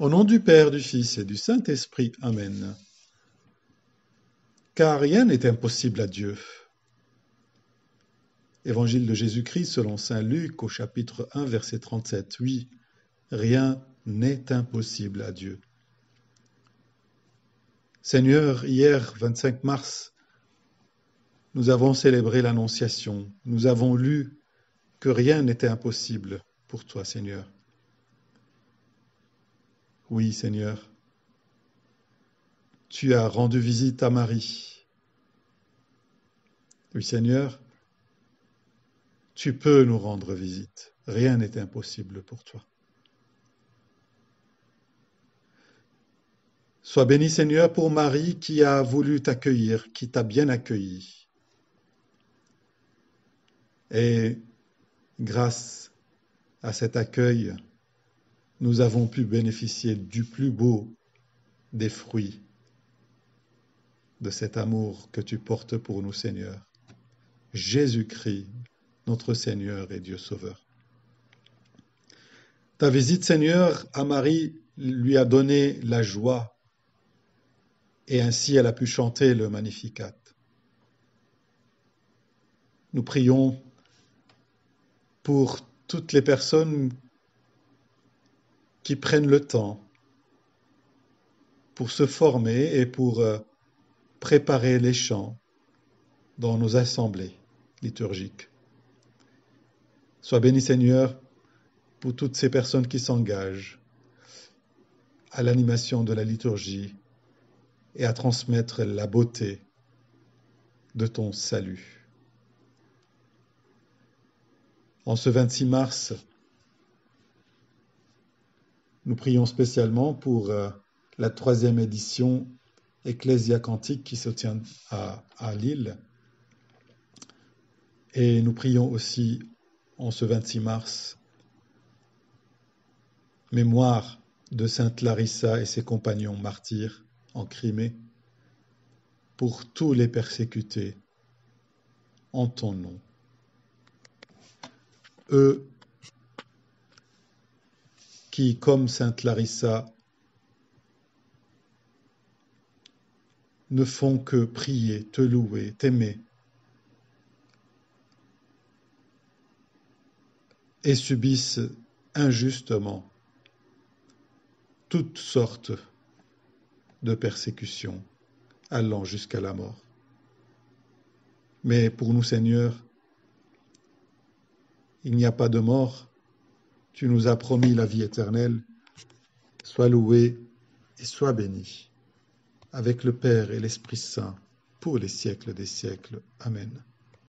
Au nom du Père, du Fils et du Saint-Esprit. Amen. Car rien n'est impossible à Dieu. Évangile de Jésus-Christ selon Saint Luc au chapitre 1 verset 37. Oui, rien n'est impossible à Dieu. Seigneur, hier 25 mars, nous avons célébré l'Annonciation. Nous avons lu que rien n'était impossible pour toi, Seigneur. Oui, Seigneur, tu as rendu visite à Marie. Oui, Seigneur, tu peux nous rendre visite. Rien n'est impossible pour toi. Sois béni, Seigneur, pour Marie qui a voulu t'accueillir, qui t'a bien accueilli. Et grâce à cet accueil, nous avons pu bénéficier du plus beau des fruits de cet amour que tu portes pour nous, Seigneur. Jésus-Christ, notre Seigneur et Dieu Sauveur. Ta visite, Seigneur, à Marie lui a donné la joie et ainsi elle a pu chanter le Magnificat. Nous prions pour toutes les personnes qui prennent le temps pour se former et pour euh, préparer les chants dans nos assemblées liturgiques. Sois béni Seigneur pour toutes ces personnes qui s'engagent à l'animation de la liturgie et à transmettre la beauté de ton salut. En ce 26 mars, nous prions spécialement pour euh, la troisième édition Ecclesia Cantique qui se tient à, Lille. Et nous prions aussi en ce 26 mars mémoire de Sainte Larissa et ses compagnons martyrs en Crimée pour tous les persécutés en ton nom. Qui, comme Sainte Larissa, ne font que prier, te louer, t'aimer, et subissent injustement toutes sortes de persécutions allant jusqu'à la mort. Mais pour nous, Seigneur, il n'y a pas de mort, tu nous as promis la vie éternelle. Sois loué et sois béni avec le Père et l'Esprit Saint pour les siècles des siècles. Amen.